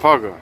Paga.